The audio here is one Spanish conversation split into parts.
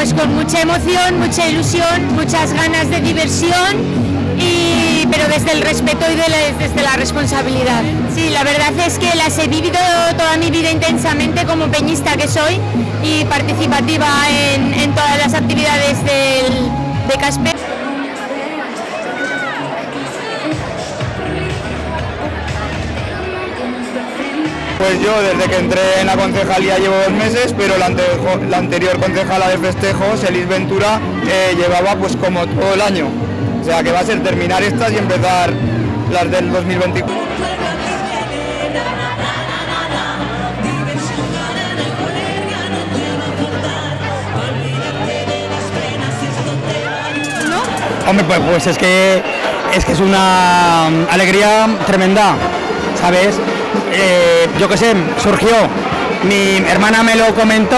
pues con mucha emoción, mucha ilusión, muchas ganas de diversión, y, pero desde el respeto y desde la responsabilidad. Sí, la verdad es que las he vivido toda mi vida intensamente como peñista que soy y participativa en, todas las actividades del, de Casper. Pues yo desde que entré en la concejalía llevo dos meses, pero la, anterior concejala de festejos, Elis Ventura, eh, llevaba pues como todo el año. O sea que va a ser terminar estas y empezar las del 2024. Hombre, pues, pues es que es que es una alegría tremenda, ¿sabes? Eh, yo qué sé, surgió, mi hermana me lo comentó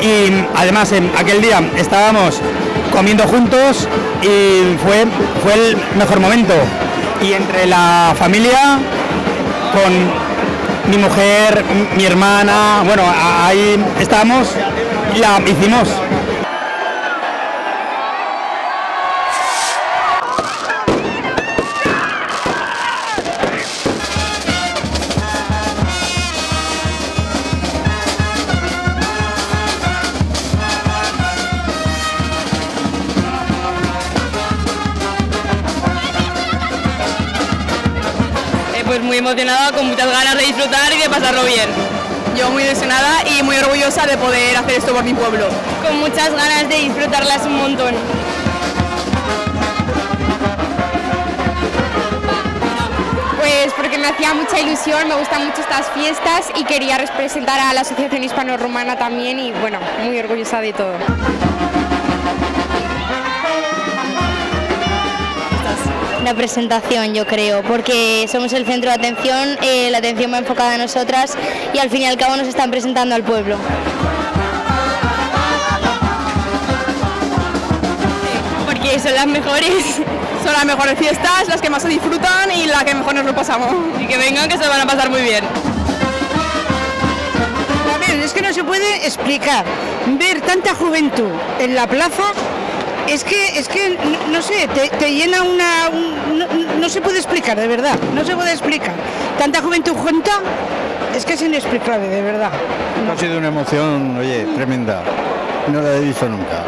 y además en aquel día estábamos comiendo juntos y fue, fue el mejor momento. Y entre la familia, con mi mujer, mi hermana, bueno, ahí estábamos y la hicimos. Pues muy emocionada, con muchas ganas de disfrutar y de pasarlo bien. Yo muy ilusionada y muy orgullosa de poder hacer esto por mi pueblo. Con muchas ganas de disfrutarlas un montón. Pues porque me hacía mucha ilusión, me gustan mucho estas fiestas y quería representar a la Asociación Hispano-Romana también y bueno, muy orgullosa de todo. La presentación, yo creo, porque somos el centro de atención, eh, la atención va enfocada a nosotras y al fin y al cabo nos están presentando al pueblo. Porque son las mejores. Son las mejores fiestas, las que más se disfrutan y las que mejor nos lo pasamos. Y que vengan, que se van a pasar muy bien. es que no se puede explicar. Ver tanta juventud en la plaza es que, es que no sé, te, llena una... no, se puede explicar, de verdad, no se puede explicar. Tanta juventud junta, es que es inexplicable, de verdad. Ha sido una emoción, oye, tremenda. No la he visto nunca.